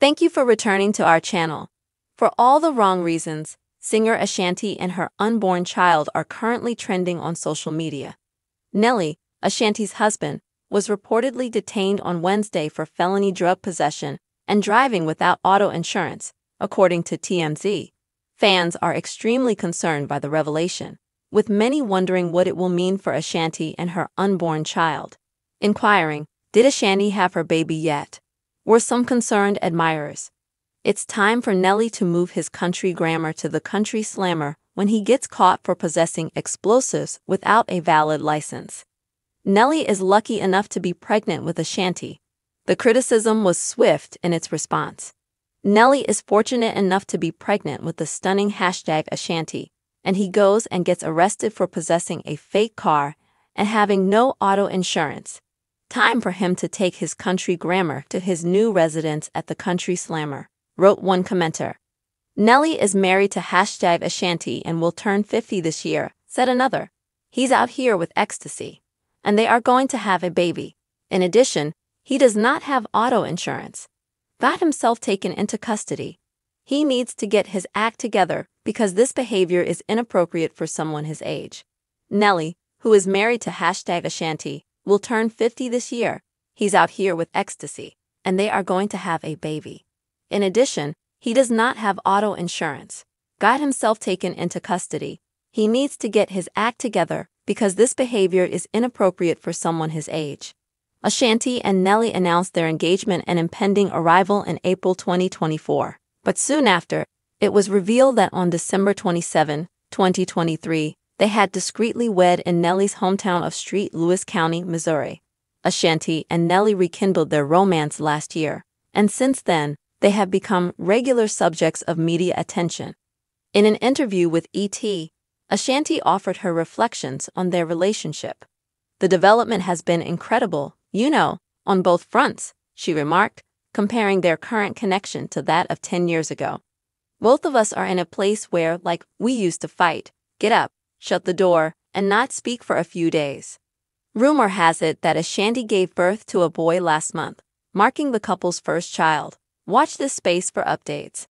Thank you for returning to our channel. For all the wrong reasons, singer Ashanti and her unborn child are currently trending on social media. Nelly, Ashanti's husband, was reportedly detained on Wednesday for felony drug possession and driving without auto insurance, according to TMZ. Fans are extremely concerned by the revelation, with many wondering what it will mean for Ashanti and her unborn child. Inquiring, did Ashanti have her baby yet? Were some concerned admirers. It's time for Nelly to move his country grammar to the country slammer when he gets caught for possessing explosives without a valid license. Nelly is lucky enough to be pregnant with Ashanti. The criticism was swift in its response. Nelly is fortunate enough to be pregnant with the stunning hashtag Ashanti, and he goes and gets arrested for possessing a fake car and having no auto insurance. Time for him to take his country grammar to his new residence at the Country Slammer, wrote one commenter. Nelly is married to hashtag Ashanti and will turn 50 this year, said another. He's out here with ecstasy and they are going to have a baby. In addition, he does not have auto insurance. Got himself taken into custody. He needs to get his act together because this behavior is inappropriate for someone his age. Nelly, who is married to hashtag Ashanti, will turn 50 this year. He's out here with ecstasy, and they are going to have a baby. In addition, he does not have auto insurance. Got himself taken into custody. He needs to get his act together because this behavior is inappropriate for someone his age. Ashanti and Nelly announced their engagement and impending arrival in April 2024. But soon after, it was revealed that on December 27, 2023, they had discreetly wed in Nelly's hometown of St. Louis County, Missouri. Ashanti and Nelly rekindled their romance last year, and since then, they have become regular subjects of media attention. In an interview with E.T., Ashanti offered her reflections on their relationship. The development has been incredible, you know, on both fronts, she remarked, comparing their current connection to that of 10 years ago. Both of us are in a place where, like we used to fight, get up, shut the door, and not speak for a few days. Rumor has it that Ashanti gave birth to a boy last month, marking the couple's first child. Watch this space for updates.